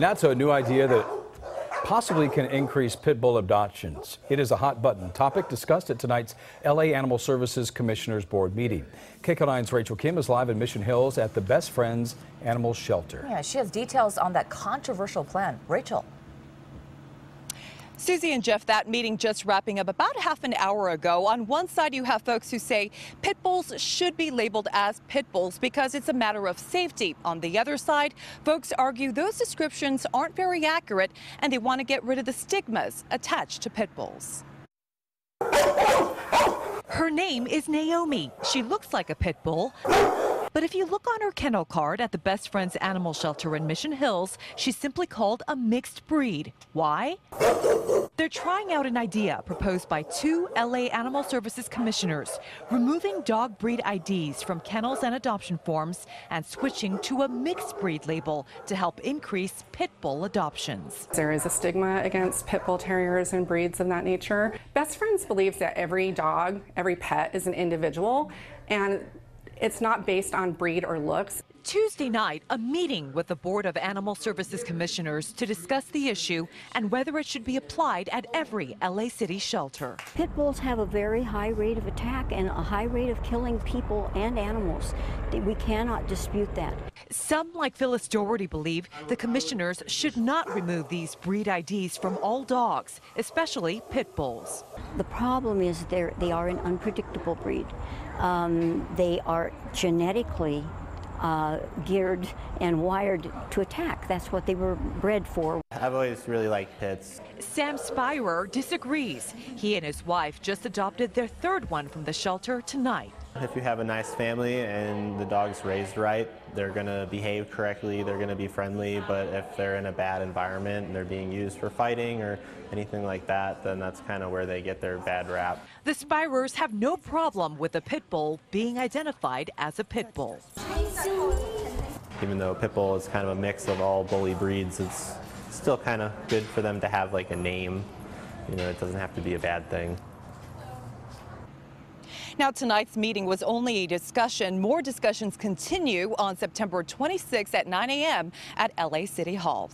A new idea that possibly can increase pit bull adoptions. It is a hot button topic discussed at tonight's LA Animal Services Commissioners Board meeting. KCAL9's Rachel Kim is live in Mission Hills at the Best Friends Animal Shelter. Yeah, she has details on that controversial plan. Rachel. Susie and Jeff, that meeting just wrapping up about half an hour ago. On one side, you have folks who say pit bulls should be labeled as pit bulls because it's a matter of safety. On the other side, folks argue those descriptions aren't very accurate and they want to get rid of the stigmas attached to pit bulls. Her name is Naomi. She looks like a pit bull. But if you look on her kennel card at the Best Friends Animal Shelter in Mission Hills, she's simply called a mixed breed. Why? They're trying out an idea proposed by two LA Animal Services commissioners, removing dog breed IDs from kennels and adoption forms and switching to a mixed breed label to help increase pit bull adoptions. There is a stigma against pit bull terriers and breeds of that nature. Best Friends believes that every dog, every pet is an individual and it's not based on breed or looks. Tuesday night, a meeting with the Board of Animal Services Commissioners to discuss the issue and whether it should be applied at every LA City shelter. Pit bulls have a very high rate of attack and a high rate of killing people and animals. We cannot dispute that. Some, like Phyllis Doherty, believe the commissioners should not remove these breed IDs from all dogs, especially pit bulls. The problem is they are an unpredictable breed. Um, they are genetically uh, geared and wired to attack. That's what they were bred for. I've always really liked pits. Sam Spirer disagrees. He and his wife just adopted their third one from the shelter tonight. If you have a nice family and the dog's raised right, they're going to behave correctly, they're going to be friendly, but if they're in a bad environment and they're being used for fighting or anything like that, then that's kind of where they get their bad rap. The Spirers have no problem with a pit bull being identified as a pit bull. Even though pit bull is kind of a mix of all bully breeds, it's still kind of good for them to have like a name. You know, it doesn't have to be a bad thing. Now, tonight's meeting was only a discussion. More discussions continue on September 26th at 9 a.m. at LA City Hall.